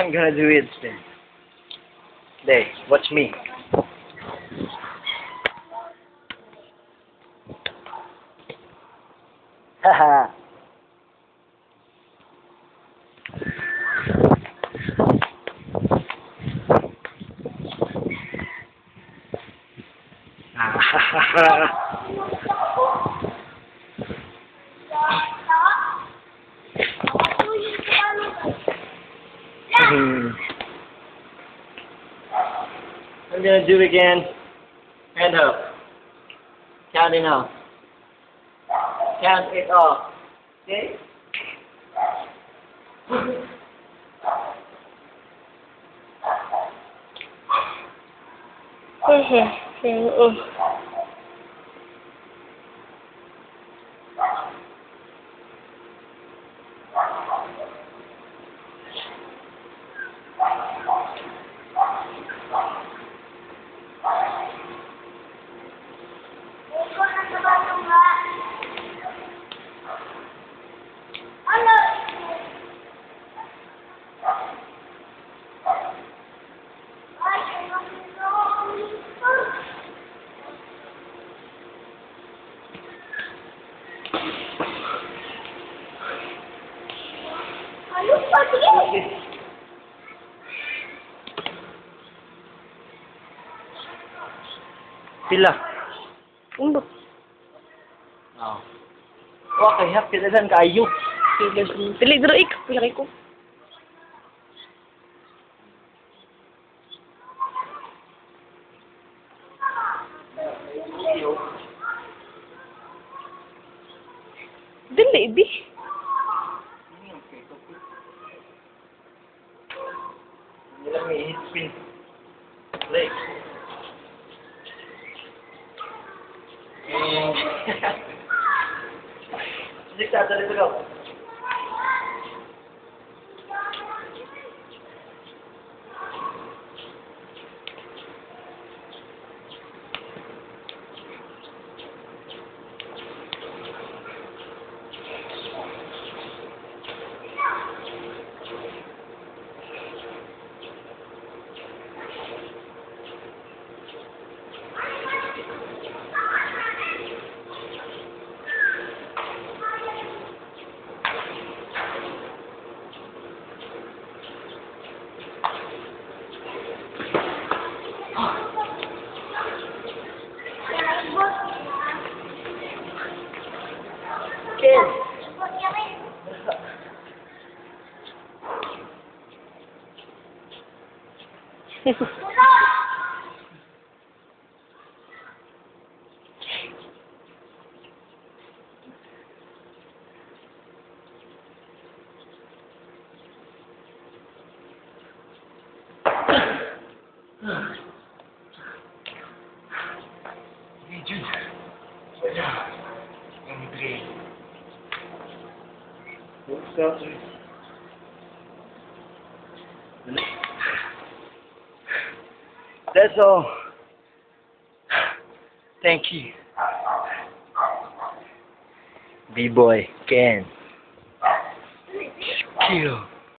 I'm gonna do it then. There, watch me. Haha. Hmm. Hmm. I'm gonna do it again. Hand up. Count it off. Count it off. Okay? Oo. Ano Sila. Undo. Oo. Oh. Okay, hap sila saan kayo. Dili dro ik, pilaki ko. Dili di. Let me hit spin. Leg. Sige, tatalo ko. Kids. Ugh. Ang. What's up? That's all. Thank you. B-boy, Ken. Skill.